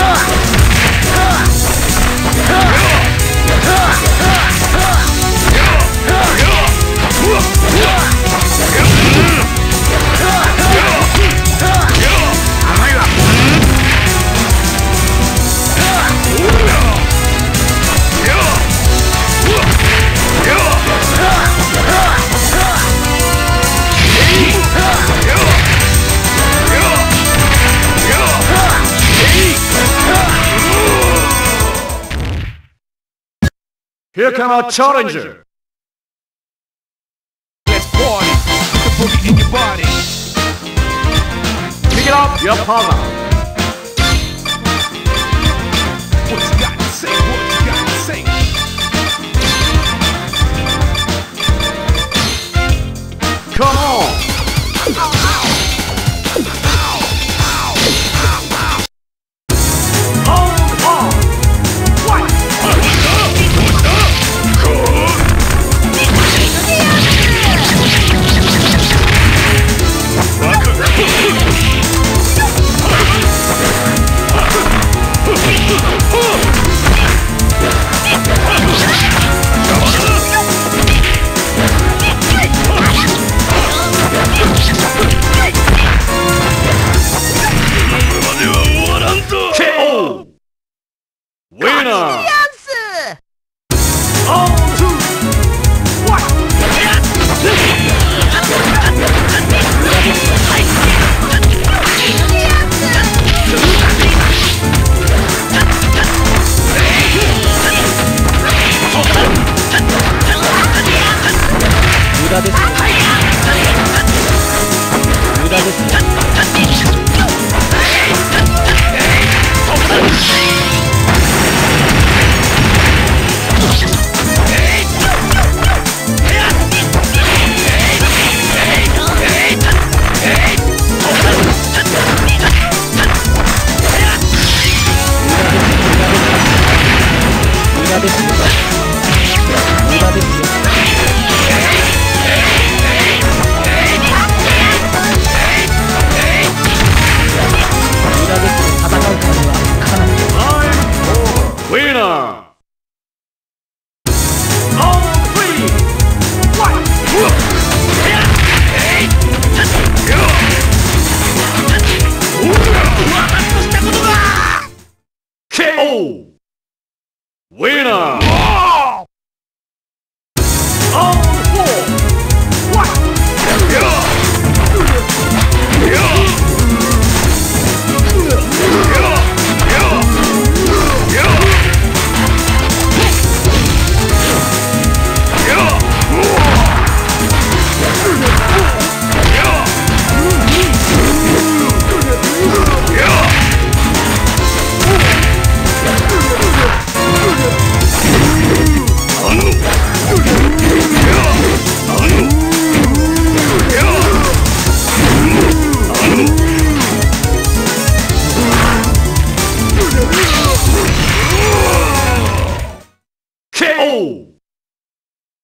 Rock! Here come our challenger! Let's party! Put the boogie in your body! Pick it up, your partner! です無駄ですね。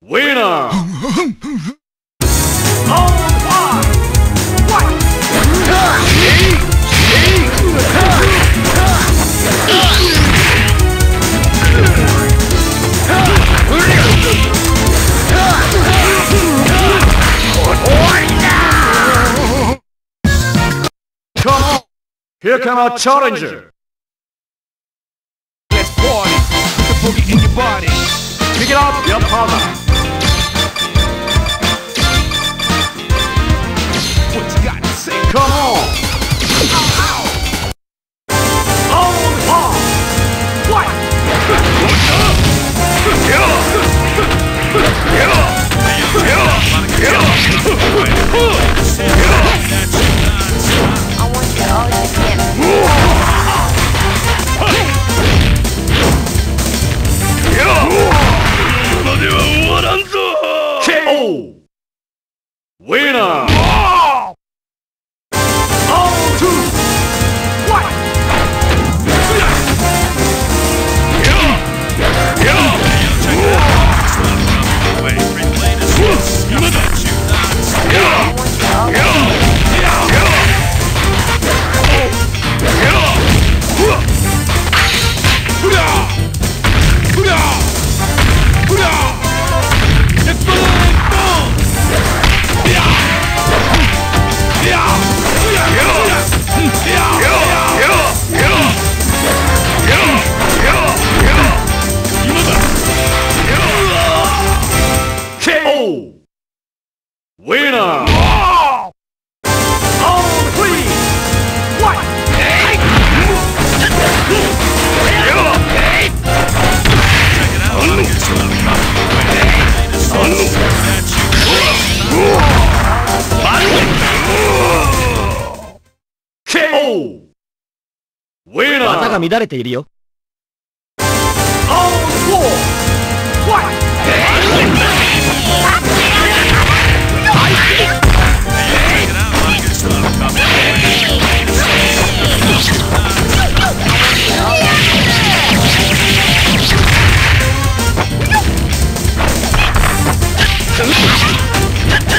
Winner! Come on! Here come our challenger! Let's party! Put the boogie in your body! Pick it up, your partner! Ranzo! KO! Winner! Oh! go! Winner! Oh! On three! One! Eight! Eight! Check it out, I'll get some KO! Winner! 技が乱れているよ。